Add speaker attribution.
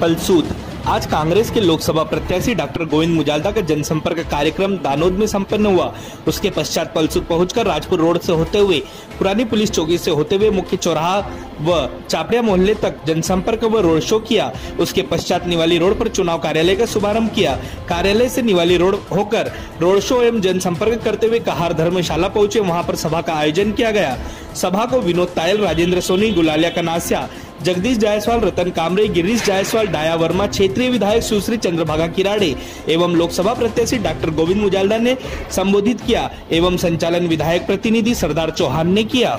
Speaker 1: पलसूद आज कांग्रेस के लोकसभा प्रत्याशी डॉक्टर गोविंद मुजालदा का जनसंपर्क कार्यक्रम दानोद में संपन्न हुआ। उसके पश्चात पलसूद पहुंचकर राजपुर रोड से होते हुए, पुरानी पुलिस चौकी से होते हुए मुख्य चौराहा व चापड़िया मोहल्ले तक जनसंपर्क व रोड शो किया। उसके पश्चात निवाली रोड पर चुनाव कार्यालय का शुभारंभ किया। कार्यालय से निवाली रोड होकर रोड शो एवं जनसंपर्क करते हुए कहार धर्मशाला पहुँचे। वहाँ पर सभा का आयोजन किया गया। सभा को विनोद तायल, राजेंद्र सोनी, गुलालिया कनासिया जगदीश जायसवाल, रतन कामरे गिरीश जायसवाल, डाया वर्मा, क्षेत्रीय विधायक सुश्री चंद्रभागा किराड़े एवं लोकसभा प्रत्याशी डॉक्टर गोविंद मुजालदा ने संबोधित किया एवं संचालन विधायक प्रतिनिधि सरदार चौहान ने किया।